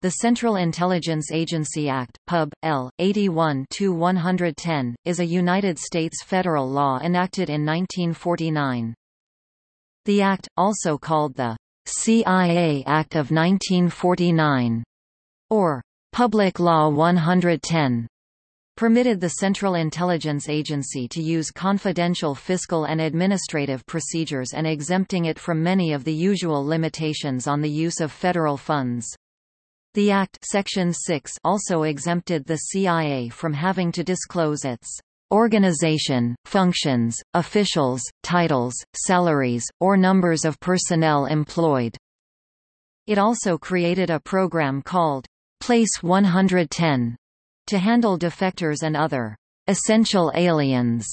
The Central Intelligence Agency Act, Pub. L. 81-110, is a United States federal law enacted in 1949. The Act, also called the CIA Act of 1949, or Public Law 110, permitted the Central Intelligence Agency to use confidential fiscal and administrative procedures and exempting it from many of the usual limitations on the use of federal funds. The Act Section 6 also exempted the CIA from having to disclose its organization, functions, officials, titles, salaries, or numbers of personnel employed. It also created a program called Place 110 to handle defectors and other essential aliens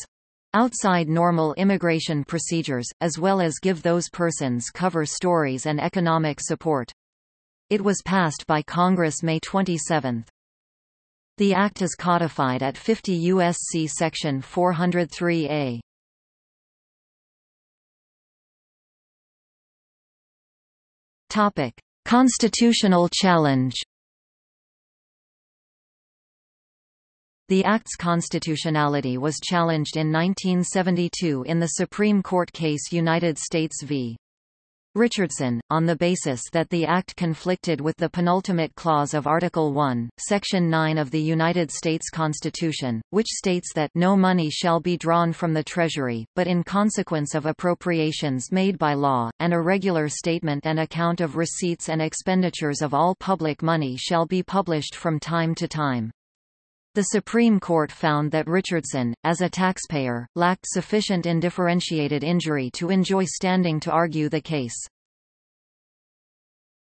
outside normal immigration procedures, as well as give those persons cover stories and economic support. It was passed by Congress May 27. The Act is codified at 50 U.S.C. Section 403A. Topic: Constitutional challenge. The Act's constitutionality was challenged in 1972 in the Supreme Court case United States v. Richardson, on the basis that the Act conflicted with the penultimate clause of Article 1, Section 9 of the United States Constitution, which states that no money shall be drawn from the Treasury, but in consequence of appropriations made by law, and a regular statement and account of receipts and expenditures of all public money shall be published from time to time. The Supreme Court found that Richardson, as a taxpayer, lacked sufficient indifferentiated injury to enjoy standing to argue the case.